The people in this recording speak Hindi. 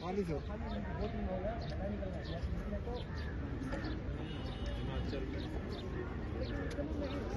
खाली से हिमाचल में